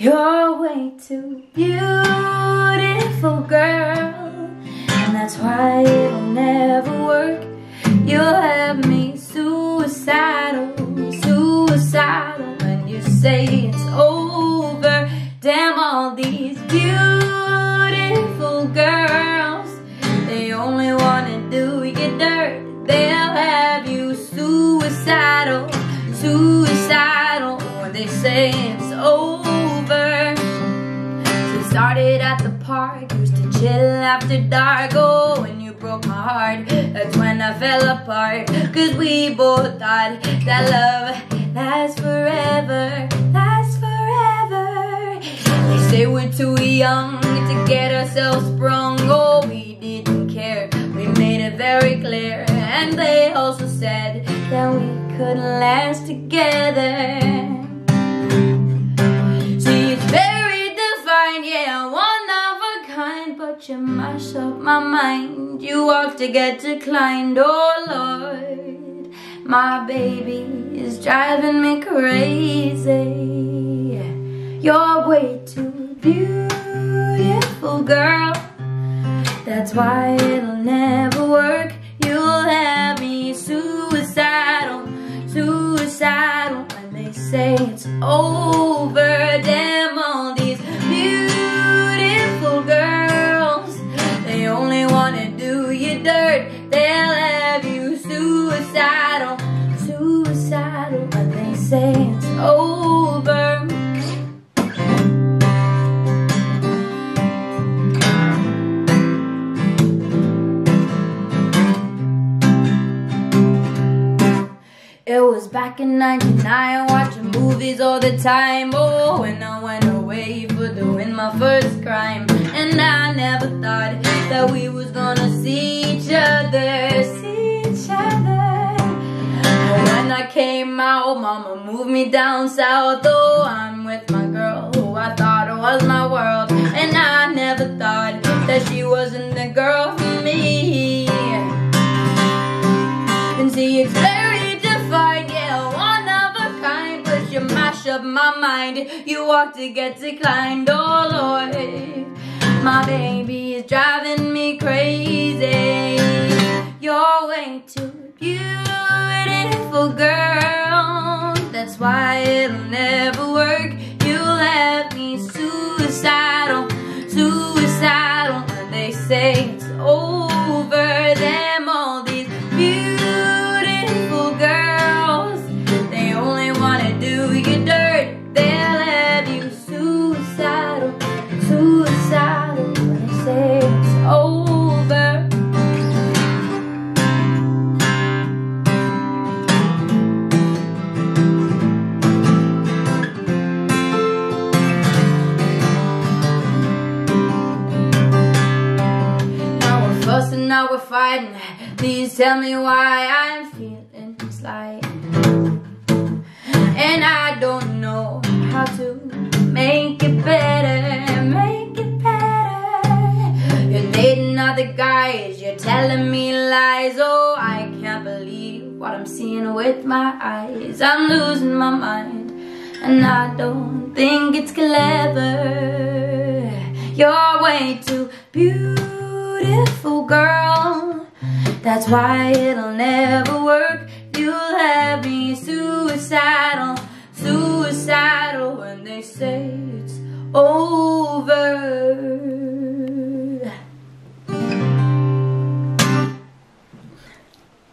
You're way too beautiful, girl. And that's why it'll never work. You'll have me suicidal, suicidal when you say it's over. Damn all these beautiful girls. They only wanna do you dirt. They'll have you suicidal, suicidal they say it's over. We started at the park Used to chill after dark. Oh, when you broke my heart That's when I fell apart. Cause we both thought that love lasts forever Lasts forever. They say we're too young to get ourselves sprung. Oh, we didn't care. We made it very clear. And they also said that we couldn't last together walk to get declined, oh Lord My baby is driving me crazy. You're way too beautiful, girl. That's why it'll never work. You'll have me suicidal, suicidal. When they say it's over, It was back in 99, watching movies all the time Oh, when I went away for doing my first crime And I never thought that we was gonna see each other, see each other. When I came out, mama moved me down south. Oh, I'm with my girl who I thought was my world. And I never thought that she wasn't the girl up my mind. You walk to get declined, oh Lord. My baby is driving me crazy You're way too beautiful, girl That's why it'll never work You'll have me suicidal, suicidal they say They'll have you suicidal, suicidal when they say it's over. Now we're fussing, now we're fighting. Please tell me why I'm feeling this slight. And I don't know how to make it better, make it better. You're dating other guys, you're telling me lies. Oh, I can't believe what I'm seeing with my eyes. I'm losing my mind, and I don't think it's clever. You're way too beautiful, girl. That's why it'll never work. You'll have me suicidal, suicidal when they say it's over.